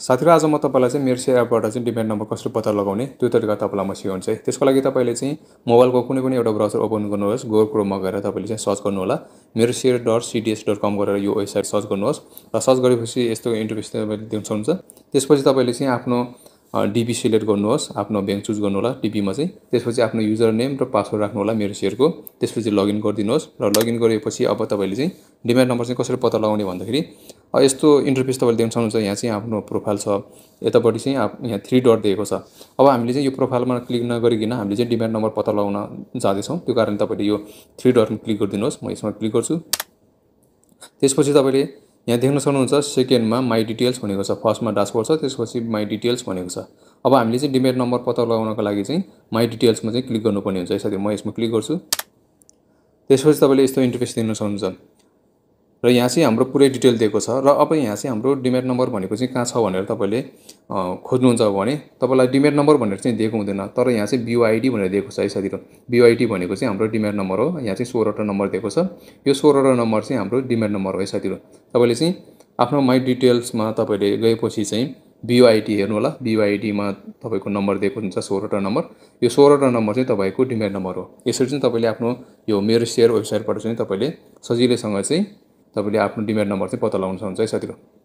साथीहरू आज म तपाईँलाई चाहिँ मेरो सेयर एपबाट चाहिँ डिमेट नम्बर कसरी पत्ता लगाउने त्यो तरिका तपाईँलाई म सिकाउँछु है त्यसको लागि तपाईँले चाहिँ मोबाइलको कुनै पनि एउटा ब्राउजर ओपन गर्नुहोस् गोर क्रोममा गएर तपाईँले चाहिँ सर्च गर्नु होला मेरो share dot CDS dot com गरेर यो वेबसाइट सर्च गर्नुहोस्। र सर्च गरेपछि यस्तो इन्टरभेस तपाईँले देख्न सक्नुहुन्छ। त्यसपछि तपाईँले चाहिँ आफ्नो डिपी सिलेक्ट गर्नुहोस् आफ्नो ब्याङ्क चुज गर्नु होला डिपीमा चाहिँ। त्यसपछि आफ्नो युजर नेम र पासवर्ड राख्नु होला मेरो सेयरको त्यसपछि लगइन गरिदिनुहोस् र लगइन गरेपछि अब तपाईँले चाहिँ डिमेट नम्बर चाहिँ कसरी पत्ता लगाउने भन्दाखेरि यस्तो इन्टरफेस तपाईँले देख्न सक्नुहुन्छ यहाँ चाहिँ आफ्नो प्रोफाइल छ। यतापट्टि चाहिँ यहाँ थ्री डट दिएको छ। अब हामीले चाहिँ यो प्रोफाइलमा क्लिक नगरिकन हामीले चाहिँ डिमेट नम्बर पत्ता लगाउन जाँदैछौँ। त्यो कारण तपाईँले यो थ्री डटमा क्लिक गरिदिनुहोस्। म यसमा क्लिक गर्छु। त्यसपछि तपाईँले यहाँ देख्न सक्नुहुन्छ सेकेन्डमा माई डिटेल्स भनेको छ फर्स्टमा डासबोर्ड छ त्यसपछि माई डिटेल्स भनेको छ। अब हामीले चाहिँ डिमेट नम्बर पत्ता लगाउनको लागि चाहिँ माई डिटेल्समा चाहिँ क्लिक गर्नुपर्ने हुन्छ। साथी म यसमा क्लिक गर्छु। त्यसपछि तपाईँले यस्तो इन्टरफेस देख्न सक्नुहुन्छ। र यहाँ चाहिँ हाम्रो पुरै डिटेल दिएको छ र अब यहाँ चाहिँ हाम्रो डिमेट नम्बर भनेको चाहिँ कहाँ छ भनेर तपाईँले खोज्नुहुन्छ भने तपाईँलाई डिमेट नम्बर भनेर चाहिँ दिएको हुँदैन। तर यहाँ चाहिँ बिओआइडी भनेर दिएको छ है साथीहरू। बिओआइडी भनेको चाहिँ हाम्रो डिमेट नम्बर हो। यहाँ चाहिँ सोह्रवटा नम्बर दिएको छ। यो सोह्रवटा नम्बर चाहिँ हाम्रो डिमेट नम्बर हो साथीहरू। तपाईँले चाहिँ आफ्नो माई डिटेल्समा तपाईँले गएपछि चाहिँ बिओआइटी हेर्नु होला बिओआइटीमा तपाईँको नम्बर दिएको हुन्छ सोह्रवटा नम्बर। यो सोह्रवटा नम्बर चाहिँ तपाईँको डिमेट नम्बर हो। यसरी चाहिँ तपाईँले आफ्नो यो मेरो सेयर वेबसाइटबाट चाहिँ तपाईँले सजिलैसँग चाहिँ तपाईँले आफ्नो डिमेट नम्बर चाहिँ पत्ता लगाउन सक्नुहुन्छ है साथीहरू।